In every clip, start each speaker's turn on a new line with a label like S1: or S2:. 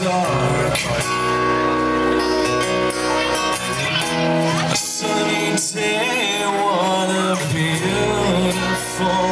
S1: dark. A sunny day, what a beautiful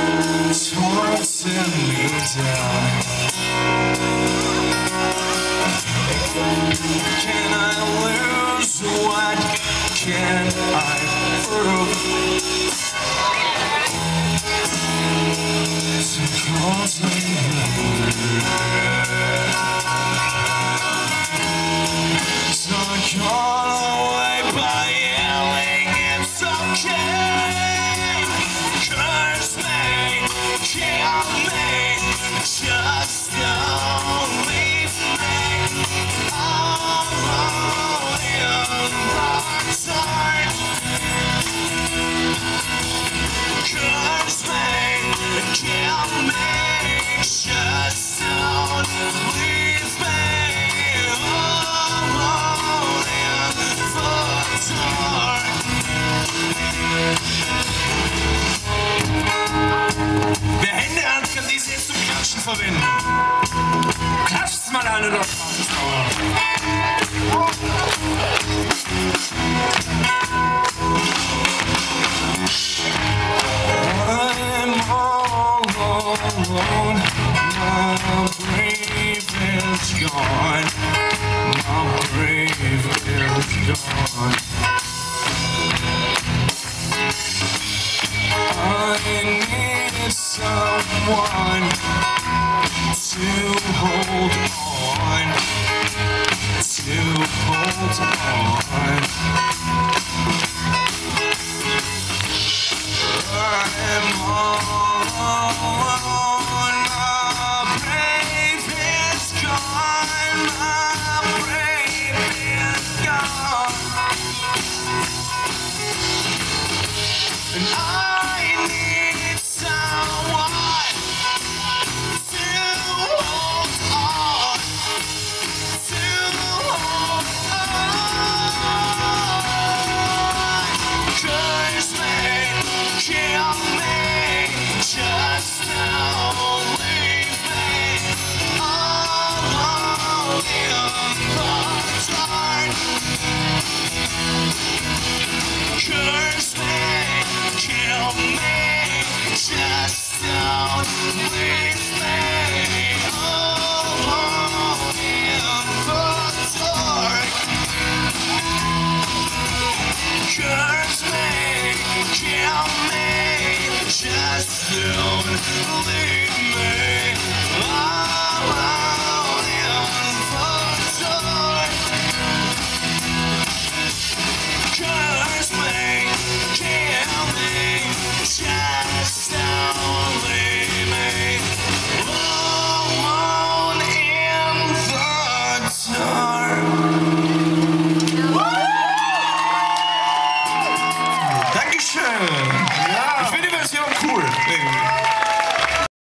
S1: alone in the me down. Can I lose? What can I prove? To cause me Klatscht's mal dort drauf. I'm all alone. My brave is gone. My brave is gone. I need someone to hold on, to hold on. Just don't leave me